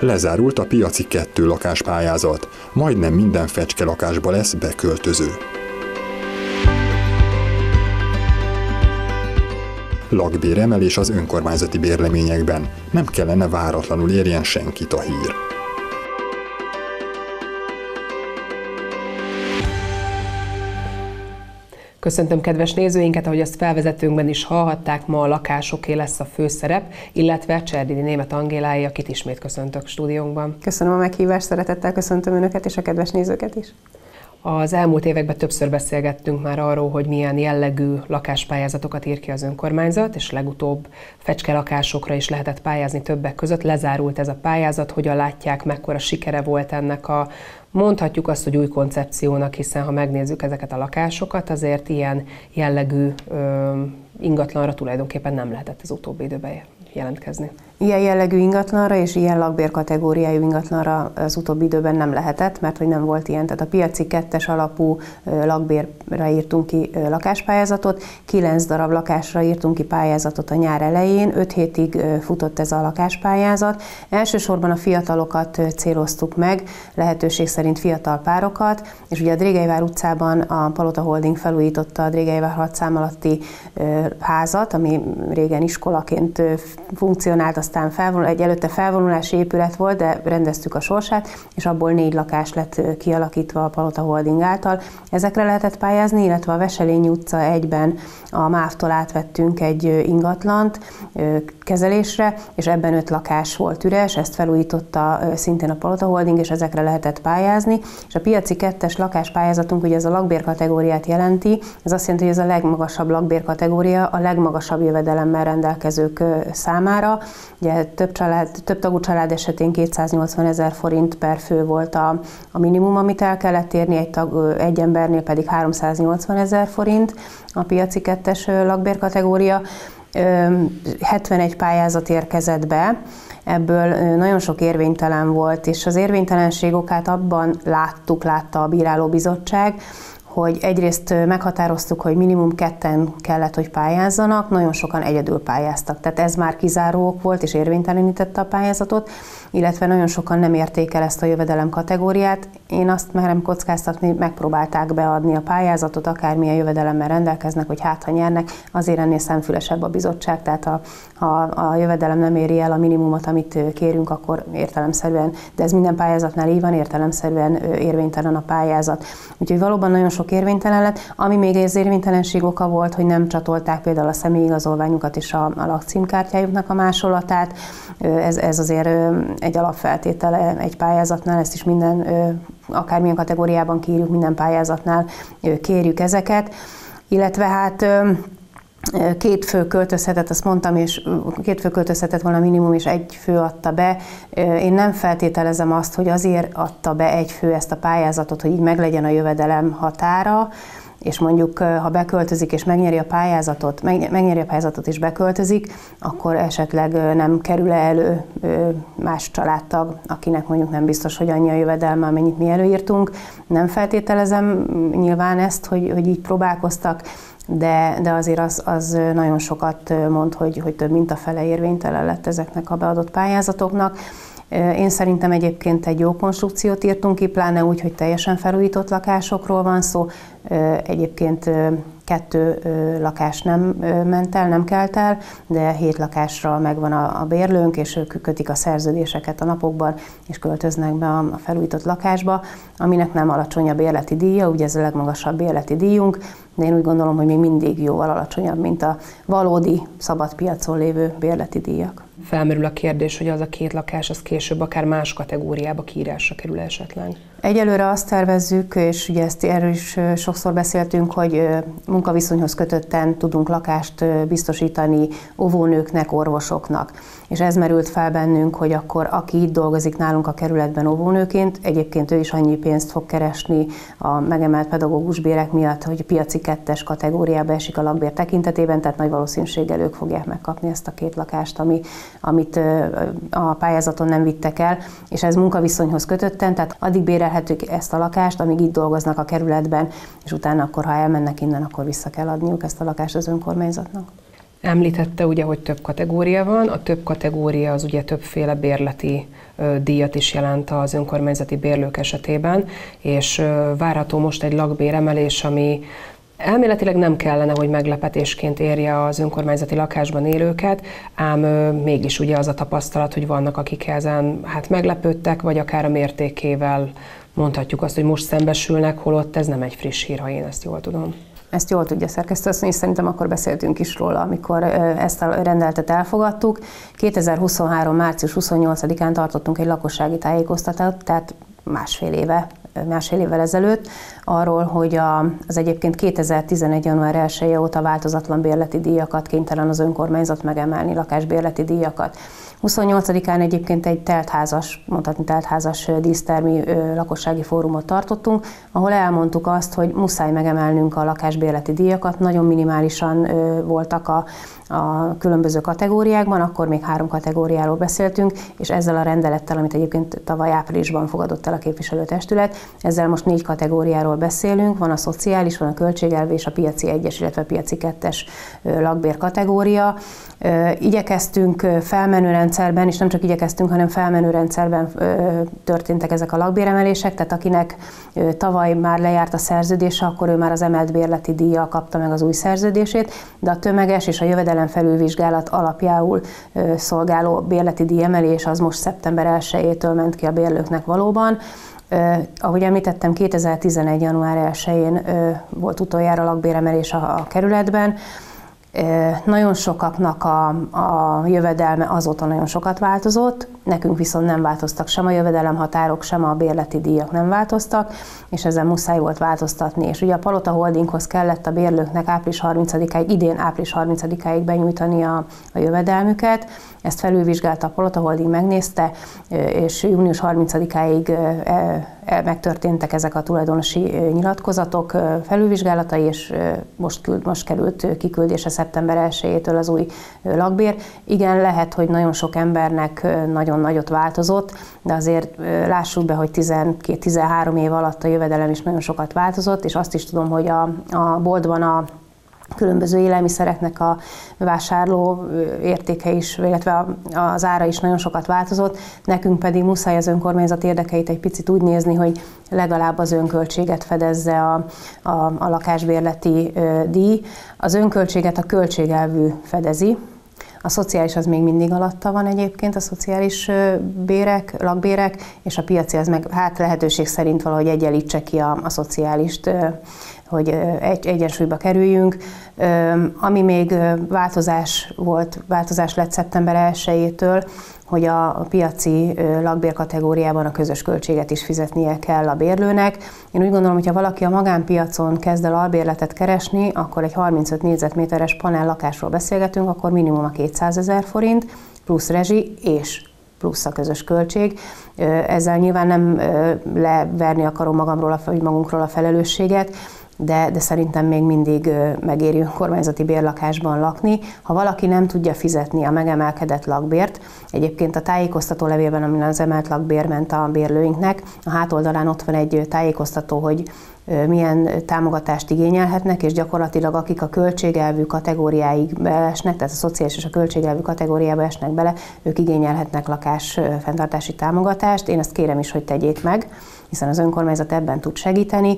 Lezárult a piaci kettő lakáspályázat, majdnem minden fecske lakásba lesz beköltöző. Lakbéremelés az önkormányzati bérleményekben. Nem kellene váratlanul érjen senkit a hír. Köszöntöm kedves nézőinket, ahogy azt felvezetőnkben is hallhatták, ma a lakásoké lesz a főszerep, illetve Cserdini német Angélái, akit ismét köszöntök stúdiónkban. Köszönöm a meghívást, szeretettel köszöntöm Önöket és a kedves nézőket is. Az elmúlt években többször beszélgettünk már arról, hogy milyen jellegű lakáspályázatokat ír ki az önkormányzat, és legutóbb fecske lakásokra is lehetett pályázni többek között. Lezárult ez a pályázat, hogyan látják, mekkora sikere volt ennek a Mondhatjuk azt, hogy új koncepciónak, hiszen ha megnézzük ezeket a lakásokat, azért ilyen jellegű ö, ingatlanra tulajdonképpen nem lehetett az utóbbi időben jelentkezni. Ilyen jellegű ingatlanra és ilyen lakbérkategóriájú ingatlanra az utóbbi időben nem lehetett, mert hogy nem volt ilyen. Tehát a piaci kettes alapú lakbérre írtunk ki lakáspályázatot, kilenc darab lakásra írtunk ki pályázatot a nyár elején, öt hétig futott ez a lakáspályázat. Elsősorban a fiatalokat céloztuk meg, lehetőség szerint fiatal párokat, és ugye a Drégelyvár utcában a Palota Holding felújította a Drégelyvár 6 szám alatti házat, ami régen iskolaként funkcionált, aztán felvonul, egy előtte felvonulási épület volt, de rendeztük a sorsát, és abból négy lakás lett kialakítva a Palota Holding által. Ezekre lehetett pályázni, illetve a Veselényi utca egyben a MÁV-tól átvettünk egy ingatlant kezelésre, és ebben öt lakás volt üres, ezt felújította szintén a Palota Holding, és ezekre lehetett pályázni. És a piaci kettes lakáspályázatunk, ugye ez a lakbér kategóriát jelenti, ez azt jelenti, hogy ez a legmagasabb lakbér kategória a legmagasabb jövedelemmel rendelkezők számára. Ugye több, család, több tagú család esetén 280 ezer forint per fő volt a, a minimum, amit el kellett érni, egy, tag, egy embernél pedig 380 ezer forint a piaci kettes lakbérkategória. 71 pályázat érkezett be, ebből nagyon sok érvénytelen volt, és az érvénytelenség okát abban láttuk, látta a bírálóbizottság, hogy egyrészt meghatároztuk, hogy minimum ketten kellett, hogy pályázzanak, nagyon sokan egyedül pályáztak. Tehát ez már kizárók volt, és érvénytelenítette a pályázatot, illetve nagyon sokan nem érték el ezt a jövedelem kategóriát. Én azt merem kockáztatni, megpróbálták beadni a pályázatot, akármilyen jövedelemmel rendelkeznek, hogy hát ha nyernek, azért ennél szemfülesebb a bizottság, tehát a, ha a jövedelem nem éri el a minimumot, amit kérünk, akkor értelemszerűen, de ez minden pályázatnál így van, értelemszerűen érvénytelen a pályázat. Úgyhogy valóban nagyon sok érvénytelen lett. Ami még az érvénytelenség oka volt, hogy nem csatolták például a személyigazolványukat és a, a lakcímkártyájuknak a másolatát. Ez, ez azért egy alapfeltétele egy pályázatnál, ezt is minden, akármilyen kategóriában kérjük, minden pályázatnál kérjük ezeket. Illetve hát két fő költözhetett, azt mondtam, és két fő költözhetett volna minimum, és egy fő adta be. Én nem feltételezem azt, hogy azért adta be egy fő ezt a pályázatot, hogy így meglegyen a jövedelem határa, és mondjuk ha beköltözik és megnyeri a pályázatot, megnyeri a pályázatot és beköltözik, akkor esetleg nem kerül elő más családtag, akinek mondjuk nem biztos, hogy annyi a jövedelme, amennyit mi előírtunk. Nem feltételezem nyilván ezt, hogy, hogy így próbálkoztak, de, de azért az, az nagyon sokat mond, hogy, hogy több mint a fele érvénytelen lett ezeknek a beadott pályázatoknak. Én szerintem egyébként egy jó konstrukciót írtunk ki, pláne úgy, hogy teljesen felújított lakásokról van szó. Egyébként kettő lakás nem ment el, nem kelt el, de hét lakásra megvan a, a bérlőnk, és ők kötik a szerződéseket a napokban, és költöznek be a felújított lakásba, aminek nem alacsony a bérleti díja, ugye ez a legmagasabb bérleti díjunk, de én úgy gondolom, hogy még mindig jóval alacsonyabb, mint a valódi szabad piacon lévő bérleti díjak. Felmerül a kérdés, hogy az a két lakás az később akár más kategóriába kiírásra kerül esetleg. Egyelőre azt tervezzük, és ugye ezt erről is sokszor beszéltünk, hogy munkaviszonyhoz kötötten tudunk lakást biztosítani óvónőknek, orvosoknak. És ez merült fel bennünk, hogy akkor aki itt dolgozik nálunk a kerületben óvónőként, egyébként ő is annyi pénzt fog keresni a megemelt pedagógus bérek miatt, hogy piaci kettes kategóriába esik a lakbér tekintetében, tehát nagy valószínűséggel ők fogják megkapni ezt a két lakást, ami, amit a pályázaton nem vittek el, és ez munkaviszonyhoz kötötten, tehát addig bérelhetők ezt a lakást, amíg itt dolgoznak a kerületben, és utána akkor, ha elmennek innen, akkor vissza kell adniuk ezt a lakást az önkormányzatnak. Említette ugye, hogy több kategória van, a több kategória az ugye többféle bérleti díjat is jelent az önkormányzati bérlők esetében, és várható most egy lakbéremelés, ami Elméletileg nem kellene, hogy meglepetésként érje az önkormányzati lakásban élőket, ám mégis ugye az a tapasztalat, hogy vannak, akik ezen hát meglepődtek, vagy akár a mértékével mondhatjuk azt, hogy most szembesülnek, holott ez nem egy friss hír, ha én ezt jól tudom. Ezt jól tudja szerkesztő, és szerintem akkor beszéltünk is róla, amikor ezt a rendeletet elfogadtuk. 2023. március 28-án tartottunk egy lakossági tájékoztatót, tehát másfél éve másfél évvel ezelőtt, arról, hogy a, az egyébként 2011. január 1 óta változatlan bérleti díjakat kénytelen az önkormányzat megemelni, lakásbérleti díjakat. 28-án egyébként egy teltházas, mondhatni teltházas dísztermi lakossági fórumot tartottunk, ahol elmondtuk azt, hogy muszáj megemelnünk a lakásbérleti díjakat, nagyon minimálisan voltak a, a különböző kategóriákban, akkor még három kategóriáról beszéltünk, és ezzel a rendelettel, amit egyébként tavaly áprilisban fogadott el a képviselőtestület, ezzel most négy kategóriáról beszélünk, van a szociális, van a költségelvű és a piaci egyes, illetve piaci kettes lakbér kategória. Igyekeztünk felmenő rendszerben, és nem csak igyekeztünk, hanem felmenő rendszerben történtek ezek a lakbéremelések, tehát akinek tavaly már lejárt a szerződése, akkor ő már az emelt bérleti díjjal kapta meg az új szerződését, de a tömeges és a jövedelem felülvizsgálat alapjául szolgáló bérleti díjemelés az most szeptember 1-től ment ki a bérlőknek valóban. Uh, ahogy említettem, 2011. január 1-én uh, volt utoljára lakbéremelés a kerületben. Nagyon sokaknak a, a jövedelme azóta nagyon sokat változott, nekünk viszont nem változtak sem a jövedelemhatárok, sem a bérleti díjak nem változtak, és ezen muszáj volt változtatni. És ugye a Palota Holdinghoz kellett a bérlőknek április 30-áig, idén április 30-áig benyújtani a, a jövedelmüket, ezt felülvizsgálta a Palota Holding, megnézte, és június 30-áig e, e, megtörténtek ezek a tulajdonosi nyilatkozatok felülvizsgálatai, és most, küld, most került kiküldése szeptember 1-től az új lakbér. Igen, lehet, hogy nagyon sok embernek nagyon nagyot változott, de azért lássuk be, hogy 12-13 év alatt a jövedelem is nagyon sokat változott, és azt is tudom, hogy a, a boltban a különböző élelmiszereknek a vásárló értéke is, illetve az ára is nagyon sokat változott. Nekünk pedig muszáj az önkormányzat érdekeit egy picit úgy nézni, hogy legalább az önköltséget fedezze a, a, a lakásbérleti díj. Az önköltséget a költségelvű fedezi, a szociális az még mindig alatta van egyébként, a szociális bérek, lakbérek, és a piaci az meg hát lehetőség szerint valahogy egyenlítse ki a, a szociálist, hogy egy, egyensúlyba kerüljünk. Ami még változás volt, változás lett szeptember 1-től, hogy a piaci lakbérkategóriában a közös költséget is fizetnie kell a bérlőnek. Én úgy gondolom, hogy ha valaki a magánpiacon kezd el albérletet keresni, akkor egy 35 négyzetméteres panel lakásról beszélgetünk, akkor minimum a 200 ezer forint, plusz rezsi és plusz a közös költség. Ezzel nyilván nem leverni akarom magamról, vagy magunkról a felelősséget, de, de szerintem még mindig megéri kormányzati bérlakásban lakni. Ha valaki nem tudja fizetni a megemelkedett lakbért, egyébként a tájékoztató levélben, amin az emelt lakbér ment a bérlőinknek, a hátoldalán ott van egy tájékoztató, hogy milyen támogatást igényelhetnek, és gyakorlatilag akik a költségelvű kategóriáig beesnek, tehát a szociális és a költségelvű kategóriába esnek bele, ők igényelhetnek lakás fenntartási támogatást. Én ezt kérem is, hogy tegyék meg hiszen az önkormányzat ebben tud segíteni,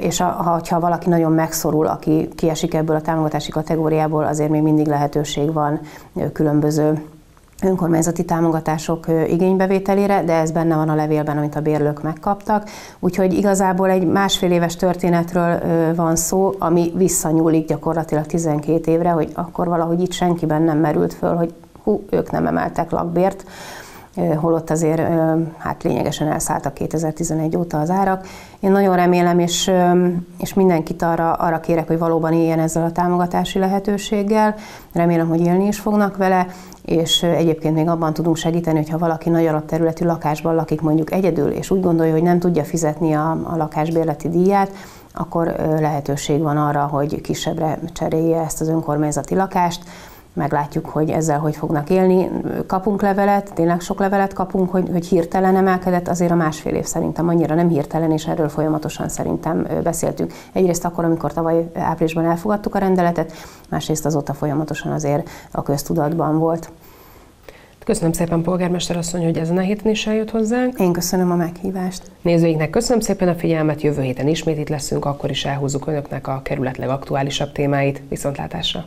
és ha, ha valaki nagyon megszorul, aki kiesik ebből a támogatási kategóriából, azért még mindig lehetőség van különböző önkormányzati támogatások igénybevételére, de ez benne van a levélben, amit a bérlők megkaptak. Úgyhogy igazából egy másfél éves történetről van szó, ami visszanyúlik gyakorlatilag 12 évre, hogy akkor valahogy itt senkiben nem merült föl, hogy hú, ők nem emeltek lakbért holott azért hát lényegesen elszálltak 2011 óta az árak. Én nagyon remélem, és, és mindenkit arra, arra kérek, hogy valóban éljen ezzel a támogatási lehetőséggel. Remélem, hogy élni is fognak vele, és egyébként még abban tudunk segíteni, hogyha valaki nagy alapterületű lakásban lakik mondjuk egyedül, és úgy gondolja, hogy nem tudja fizetni a, a lakásbérleti díját, akkor lehetőség van arra, hogy kisebbre cserélje ezt az önkormányzati lakást meglátjuk, hogy ezzel hogy fognak élni. Kapunk levelet, tényleg sok levelet kapunk, hogy, hogy hirtelen emelkedett, azért a másfél év szerintem annyira nem hirtelen, és erről folyamatosan szerintem beszéltünk. Egyrészt akkor, amikor tavaly áprilisban elfogadtuk a rendeletet, másrészt azóta folyamatosan azért a köztudatban volt. Köszönöm szépen, polgármester asszony, hogy ezen a héten is eljött hozzánk. Én köszönöm a meghívást. Nézőinknek köszönöm szépen a figyelmet, jövő héten ismét itt leszünk, akkor is elhúzzuk önöknek a kerület legaktuálisabb témáit. Viszontlátásra!